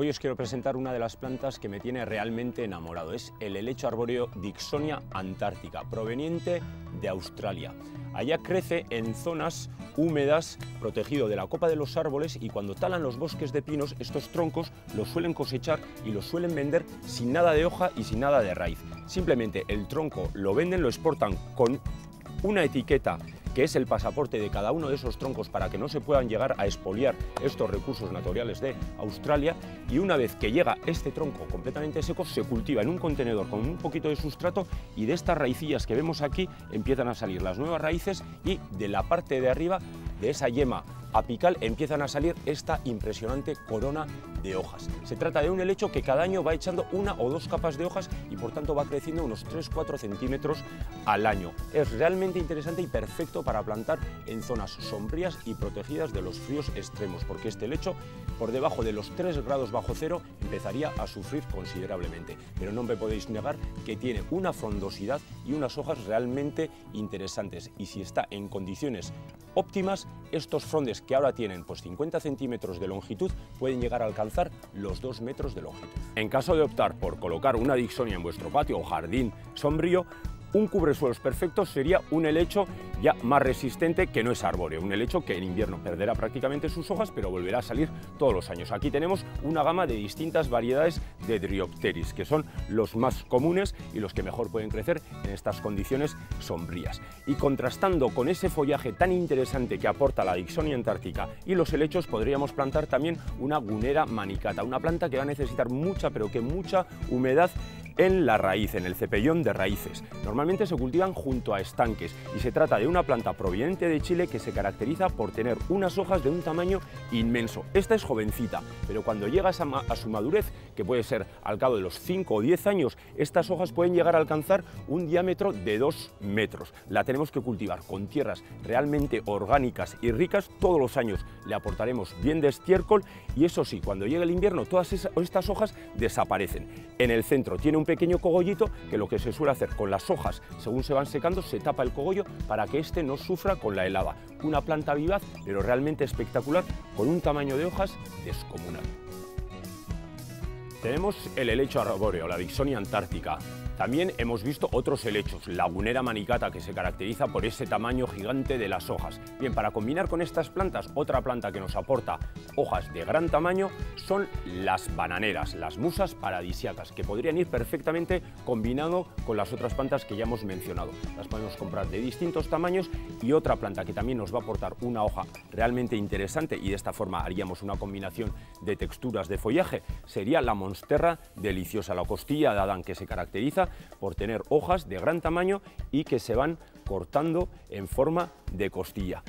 Hoy os quiero presentar una de las plantas que me tiene realmente enamorado. Es el helecho arbóreo Dixonia antártica, proveniente de Australia. Allá crece en zonas húmedas, protegido de la copa de los árboles y cuando talan los bosques de pinos, estos troncos los suelen cosechar y los suelen vender sin nada de hoja y sin nada de raíz. Simplemente el tronco lo venden, lo exportan con una etiqueta que es el pasaporte de cada uno de esos troncos para que no se puedan llegar a expoliar estos recursos naturales de Australia. Y una vez que llega este tronco completamente seco se cultiva en un contenedor con un poquito de sustrato y de estas raicillas que vemos aquí empiezan a salir las nuevas raíces y de la parte de arriba de esa yema apical empiezan a salir esta impresionante corona de hojas. Se trata de un helecho que cada año va echando una o dos capas de hojas y por tanto va creciendo unos 3-4 centímetros al año. Es realmente interesante y perfecto para plantar en zonas sombrías y protegidas de los fríos extremos, porque este helecho por debajo de los 3 grados bajo cero empezaría a sufrir considerablemente. Pero no me podéis negar que tiene una frondosidad y unas hojas realmente interesantes y si está en condiciones óptimas, estos frondes que ahora tienen pues 50 centímetros de longitud pueden llegar a alcanzar los 2 metros de longitud. En caso de optar por colocar una Dixonia en vuestro patio o jardín sombrío, un cubresuelos perfecto sería un helecho ya más resistente que no es arbóreo, un helecho que en invierno perderá prácticamente sus hojas pero volverá a salir todos los años. Aquí tenemos una gama de distintas variedades de Dryopteris, que son los más comunes y los que mejor pueden crecer en estas condiciones sombrías. Y contrastando con ese follaje tan interesante que aporta la Dixonia antártica y los helechos, podríamos plantar también una gunera manicata, una planta que va a necesitar mucha pero que mucha humedad en la raíz, en el cepellón de raíces. Normalmente se cultivan junto a estanques y se trata de una planta proveniente de Chile que se caracteriza por tener unas hojas de un tamaño inmenso. Esta es jovencita, pero cuando llega a su madurez, que puede ser al cabo de los 5 o 10 años, estas hojas pueden llegar a alcanzar un diámetro de 2 metros. La tenemos que cultivar con tierras realmente orgánicas y ricas todos los años. Le aportaremos bien de estiércol y eso sí, cuando llegue el invierno todas estas hojas desaparecen. En el centro tiene un pequeño cogollito que lo que se suele hacer con las hojas, según se van secando, se tapa el cogollo para que éste no sufra con la helada. Una planta vivaz, pero realmente espectacular, con un tamaño de hojas descomunal. Tenemos el helecho arbóreo, la Dixonia antártica, también hemos visto otros helechos, lagunera manicata, que se caracteriza por ese tamaño gigante de las hojas. Bien, para combinar con estas plantas, otra planta que nos aporta hojas de gran tamaño son las bananeras, las musas paradisiacas, que podrían ir perfectamente combinado con las otras plantas que ya hemos mencionado. Las podemos comprar de distintos tamaños y otra planta que también nos va a aportar una hoja realmente interesante y de esta forma haríamos una combinación de texturas de follaje, sería la monsterra deliciosa, la costilla de Adán, que se caracteriza por tener hojas de gran tamaño y que se van cortando en forma de costilla.